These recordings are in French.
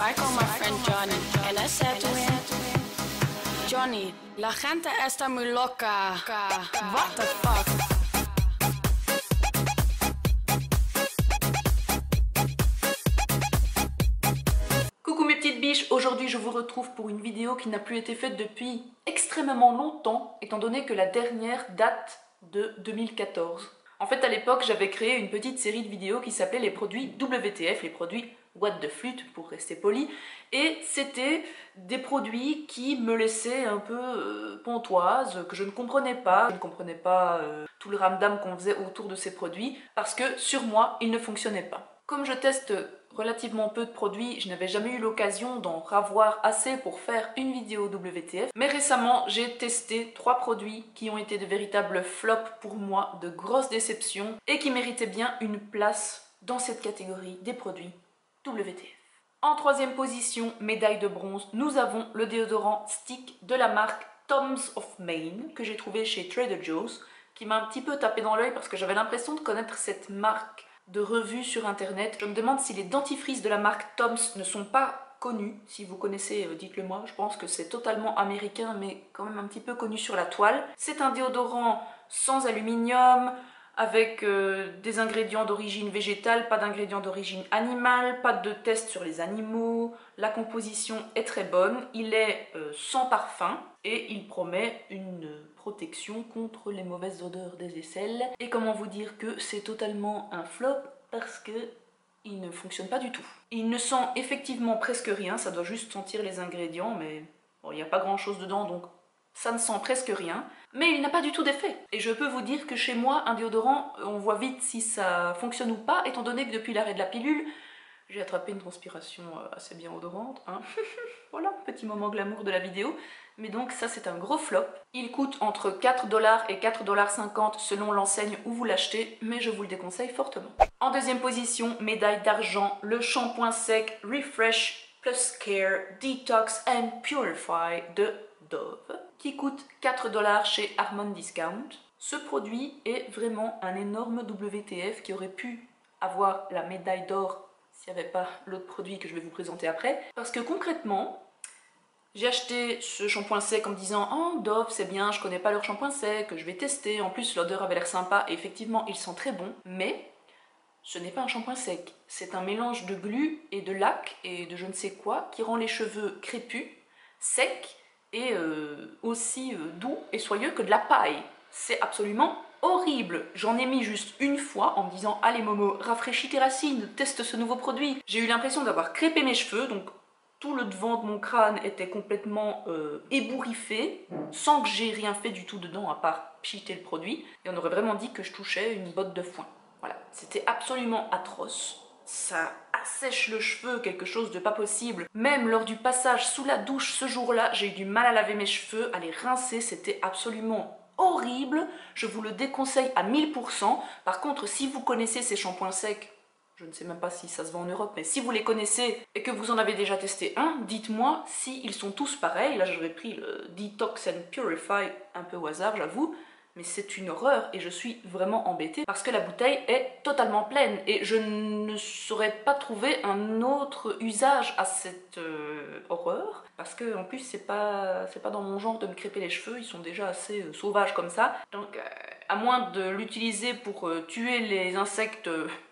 I called my friend Johnny Johnny, la gente está loca. What the fuck? Coucou mes petites biches, aujourd'hui je vous retrouve pour une vidéo qui n'a plus été faite depuis extrêmement longtemps, étant donné que la dernière date de 2014. En fait à l'époque j'avais créé une petite série de vidéos qui s'appelait les produits WTF, les produits What the Flute pour rester poli, et c'était des produits qui me laissaient un peu euh, pontoise, que je ne comprenais pas, je ne comprenais pas euh, tout le ramdam qu'on faisait autour de ces produits, parce que sur moi ils ne fonctionnaient pas. Comme je teste relativement peu de produits, je n'avais jamais eu l'occasion d'en avoir assez pour faire une vidéo WTF. Mais récemment, j'ai testé trois produits qui ont été de véritables flops pour moi, de grosses déceptions, et qui méritaient bien une place dans cette catégorie des produits En troisième position, médaille de bronze, nous avons le déodorant stick de la marque Tom's of Maine, que j'ai trouvé chez Trader Joe's, qui m'a un petit peu tapé dans l'œil parce que j'avais l'impression de connaître cette marque de revues sur internet. Je me demande si les dentifrices de la marque Tom's ne sont pas connus. Si vous connaissez, euh, dites-le moi. Je pense que c'est totalement américain, mais quand même un petit peu connu sur la toile. C'est un déodorant sans aluminium, avec euh, des ingrédients d'origine végétale, pas d'ingrédients d'origine animale, pas de test sur les animaux. La composition est très bonne, il est euh, sans parfum et il promet une protection contre les mauvaises odeurs des aisselles. Et comment vous dire que c'est totalement un flop parce que il ne fonctionne pas du tout. Il ne sent effectivement presque rien, ça doit juste sentir les ingrédients, mais il n'y a pas grand chose dedans donc ça ne sent presque rien, mais il n'a pas du tout d'effet. Et je peux vous dire que chez moi, un déodorant, on voit vite si ça fonctionne ou pas, étant donné que depuis l'arrêt de la pilule, j'ai attrapé une transpiration euh, assez bien odorante. Hein. voilà, petit moment glamour de la vidéo. Mais donc ça c'est un gros flop. Il coûte entre 4$ et 4,50$ selon l'enseigne où vous l'achetez, mais je vous le déconseille fortement. En deuxième position, médaille d'argent, le shampoing sec Refresh Plus Care Detox and Purify de Dove qui coûte 4$ chez Harmon Discount. Ce produit est vraiment un énorme WTF qui aurait pu avoir la médaille d'or s'il n'y avait pas l'autre produit que je vais vous présenter après. Parce que concrètement, j'ai acheté ce shampoing sec en me disant « Oh, Dove, c'est bien, je connais pas leur shampoing sec, je vais tester. En plus, l'odeur avait l'air sympa et effectivement, il sent très bon. Mais ce n'est pas un shampoing sec. C'est un mélange de glu et de lac et de je ne sais quoi qui rend les cheveux crépus, secs et euh, aussi euh, doux et soyeux que de la paille. C'est absolument horrible. J'en ai mis juste une fois en me disant allez Momo, rafraîchis tes racines, teste ce nouveau produit. J'ai eu l'impression d'avoir crépé mes cheveux, donc tout le devant de mon crâne était complètement euh, ébouriffé, sans que j'ai rien fait du tout dedans à part pchiter le produit. Et on aurait vraiment dit que je touchais une botte de foin. Voilà, c'était absolument atroce ça assèche le cheveu, quelque chose de pas possible. Même lors du passage sous la douche ce jour-là, j'ai eu du mal à laver mes cheveux, à les rincer, c'était absolument horrible. Je vous le déconseille à 1000%. Par contre, si vous connaissez ces shampoings secs, je ne sais même pas si ça se vend en Europe, mais si vous les connaissez et que vous en avez déjà testé un, dites-moi si ils sont tous pareils. Là, j'aurais pris le Detox and Purify un peu au hasard, j'avoue mais c'est une horreur et je suis vraiment embêtée parce que la bouteille est totalement pleine et je ne saurais pas trouver un autre usage à cette euh, horreur parce que en plus c'est pas pas dans mon genre de me crêper les cheveux, ils sont déjà assez euh, sauvages comme ça. Donc euh, à moins de l'utiliser pour tuer les insectes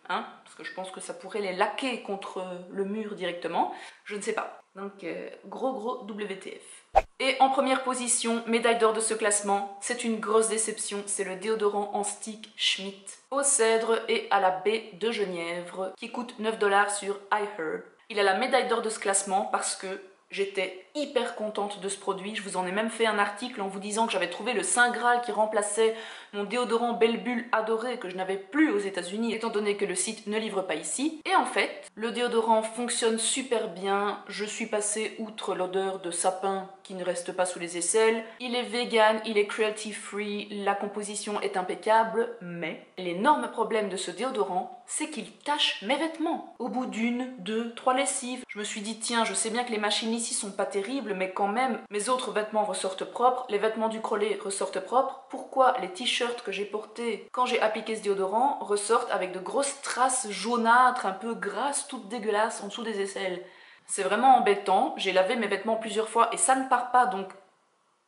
hein, parce que je pense que ça pourrait les laquer contre le mur directement, je ne sais pas. Donc gros gros WTF. Et en première position, médaille d'or de ce classement, c'est une grosse déception, c'est le déodorant en stick Schmidt au cèdre et à la baie de Genièvre qui coûte 9$ sur iHerb. Il a la médaille d'or de ce classement parce que J'étais hyper contente de ce produit, je vous en ai même fait un article en vous disant que j'avais trouvé le Saint Graal qui remplaçait mon déodorant Belle Bulle adoré que je n'avais plus aux états unis étant donné que le site ne livre pas ici. Et en fait, le déodorant fonctionne super bien, je suis passée outre l'odeur de sapin qui ne reste pas sous les aisselles, il est vegan, il est cruelty free, la composition est impeccable, mais l'énorme problème de ce déodorant, c'est qu'il tache mes vêtements. Au bout d'une, deux, trois lessives, je me suis dit tiens, je sais bien que les machines ici sont pas terribles, mais quand même, mes autres vêtements ressortent propres, les vêtements du crollet ressortent propres. Pourquoi les t-shirts que j'ai portés quand j'ai appliqué ce déodorant ressortent avec de grosses traces jaunâtres, un peu grasses, toutes dégueulasses en dessous des aisselles? C'est vraiment embêtant. J'ai lavé mes vêtements plusieurs fois et ça ne part pas, donc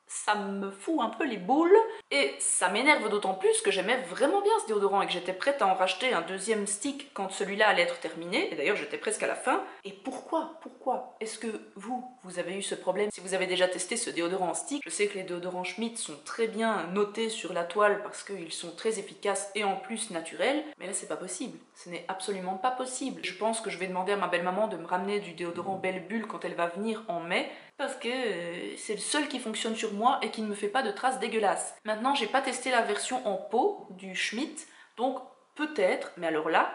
ça me fout un peu les boules et ça m'énerve d'autant plus que j'aimais vraiment bien ce déodorant et que j'étais prête à en racheter un deuxième stick quand celui-là allait être terminé et d'ailleurs j'étais presque à la fin. Et pourquoi Pourquoi Est-ce que vous, vous avez eu ce problème Si vous avez déjà testé ce déodorant en stick, je sais que les déodorants Schmidt sont très bien notés sur la toile parce qu'ils sont très efficaces et en plus naturels, mais là c'est pas possible. Ce n'est absolument pas possible. Je pense que je vais demander à ma belle-maman de me ramener du déodorant Belle Bulle quand elle va venir en mai parce que euh, c'est le seul qui fonctionne sur moi et qui ne me fait pas de traces dégueulasses. Maintenant, j'ai pas testé la version en pot du Schmidt, donc peut-être, mais alors là,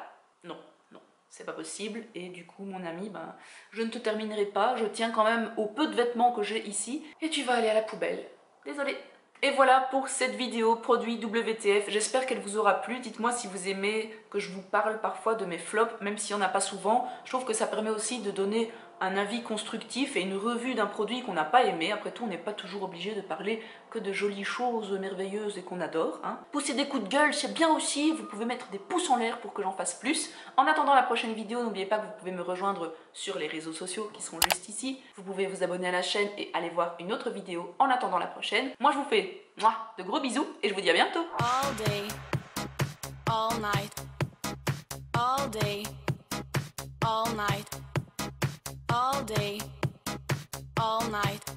non, non, c'est pas possible. Et du coup, mon ami, ben, je ne te terminerai pas, je tiens quand même au peu de vêtements que j'ai ici, et tu vas aller à la poubelle. Désolée. Et voilà pour cette vidéo produit WTF. J'espère qu'elle vous aura plu. Dites-moi si vous aimez que je vous parle parfois de mes flops, même s'il n'y en a pas souvent. Je trouve que ça permet aussi de donner un avis constructif et une revue d'un produit qu'on n'a pas aimé. Après tout, on n'est pas toujours obligé de parler que de jolies choses merveilleuses et qu'on adore. Hein. Pousser des coups de gueule, c'est bien aussi. Vous pouvez mettre des pouces en l'air pour que j'en fasse plus. En attendant la prochaine vidéo, n'oubliez pas que vous pouvez me rejoindre sur les réseaux sociaux qui sont juste ici. Vous pouvez vous abonner à la chaîne et aller voir une autre vidéo en attendant la prochaine. Moi, je vous fais de gros bisous et je vous dis à bientôt. All day, all night.